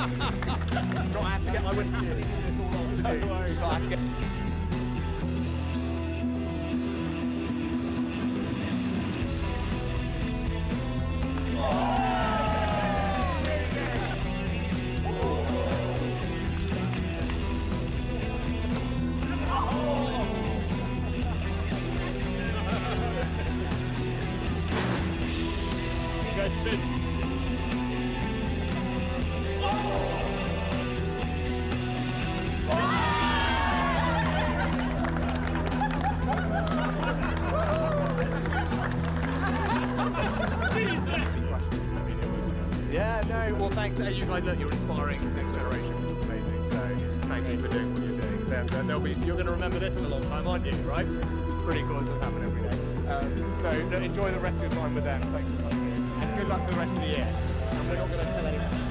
Not I have to get. I wouldn't have to do this all off. But I have to get. Go spin. Thanks. Uh, you guys, look, you're inspiring the next generation, which is amazing. So, thank you for doing what you're doing. Then, then there'll be. You're going to remember this for a long time, aren't you? Right? Pretty cool. It doesn't happen every day. Um, so, look, enjoy the rest of your time with them. Thanks. And good luck for the rest of the year. And we're not going to tell anyone.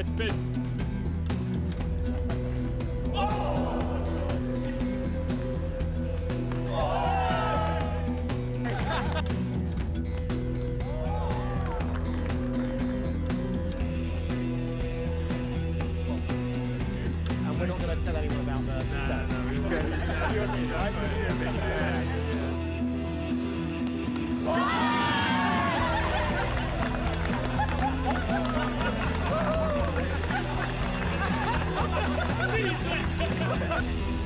Spin. And we're not going to tell anyone about the. No, no, it's Network.